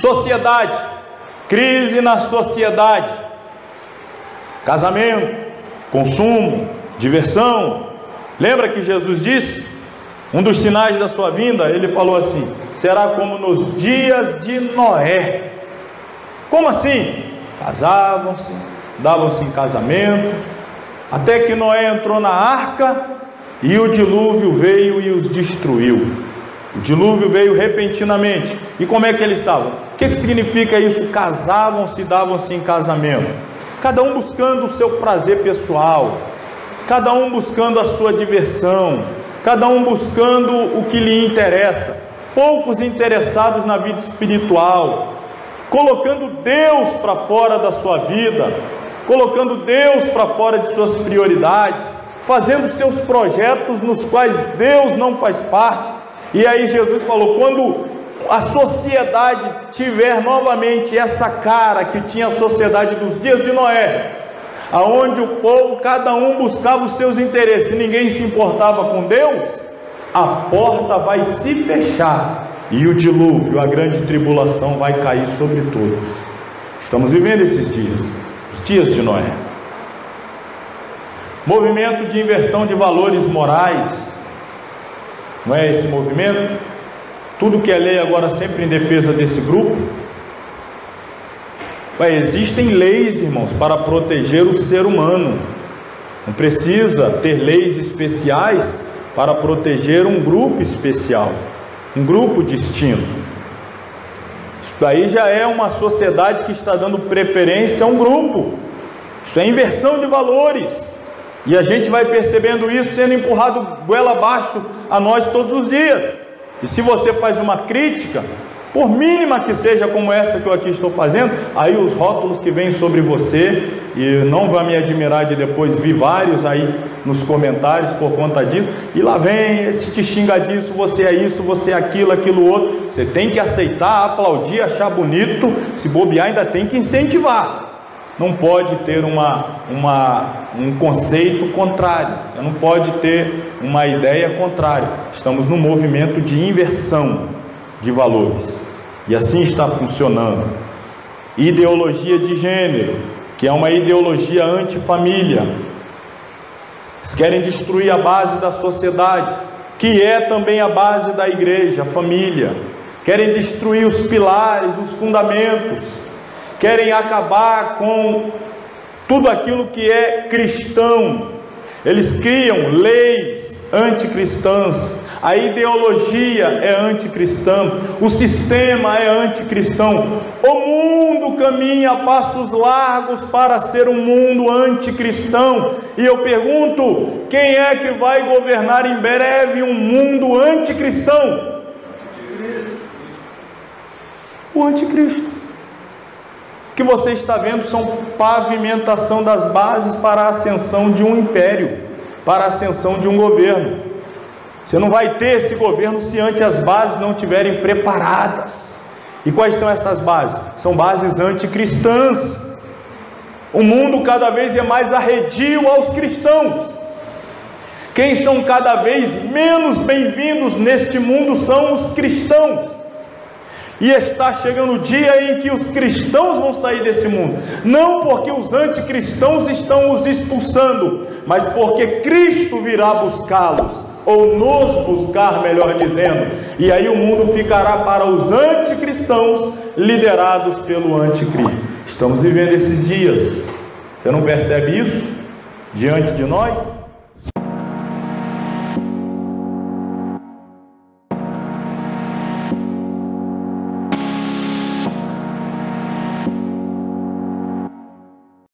Sociedade, crise na sociedade, casamento, consumo, diversão. Lembra que Jesus disse? Um dos sinais da sua vinda, ele falou assim: será como nos dias de Noé. Como assim? Casavam-se, davam-se em casamento, até que Noé entrou na arca e o dilúvio veio e os destruiu. O dilúvio veio repentinamente. E como é que eles estavam? O que, que significa isso? Casavam-se, davam-se em casamento. Cada um buscando o seu prazer pessoal, cada um buscando a sua diversão, cada um buscando o que lhe interessa. Poucos interessados na vida espiritual, colocando Deus para fora da sua vida, colocando Deus para fora de suas prioridades, fazendo seus projetos nos quais Deus não faz parte. E aí Jesus falou: quando a sociedade tiver novamente essa cara que tinha a sociedade dos dias de Noé, aonde o povo, cada um buscava os seus interesses, ninguém se importava com Deus, a porta vai se fechar e o dilúvio, a grande tribulação vai cair sobre todos. Estamos vivendo esses dias, os dias de Noé. Movimento de inversão de valores morais, não é esse movimento? Tudo que é lei agora sempre em defesa desse grupo. Ué, existem leis, irmãos, para proteger o ser humano. Não precisa ter leis especiais para proteger um grupo especial um grupo distinto. Isso aí já é uma sociedade que está dando preferência a um grupo. Isso é inversão de valores. E a gente vai percebendo isso sendo empurrado goela abaixo a nós todos os dias. E se você faz uma crítica, por mínima que seja como essa que eu aqui estou fazendo, aí os rótulos que vêm sobre você, e não vai me admirar de depois vir vários aí nos comentários por conta disso, e lá vem, esse te xinga disso, você é isso, você é aquilo, aquilo outro. Você tem que aceitar, aplaudir, achar bonito, se bobear, ainda tem que incentivar. Não pode ter uma, uma, um conceito contrário, você não pode ter uma ideia contrária. Estamos num movimento de inversão de valores. E assim está funcionando. Ideologia de gênero, que é uma ideologia antifamília. Eles querem destruir a base da sociedade, que é também a base da igreja, a família. Querem destruir os pilares, os fundamentos. Querem acabar com tudo aquilo que é cristão. Eles criam leis anticristãs, a ideologia é anticristã, o sistema é anticristão, o mundo caminha a passos largos para ser um mundo anticristão. E eu pergunto: quem é que vai governar em breve um mundo anticristão? O anticristo. Que você está vendo são pavimentação das bases para a ascensão de um império, para a ascensão de um governo. Você não vai ter esse governo se antes as bases não estiverem preparadas. E quais são essas bases? São bases anticristãs. O mundo cada vez é mais arredio aos cristãos. Quem são cada vez menos bem-vindos neste mundo são os cristãos. E está chegando o dia em que os cristãos vão sair desse mundo, não porque os anticristãos estão os expulsando, mas porque Cristo virá buscá-los, ou nos buscar, melhor dizendo, e aí o mundo ficará para os anticristãos, liderados pelo anticristo. Estamos vivendo esses dias, você não percebe isso diante de nós?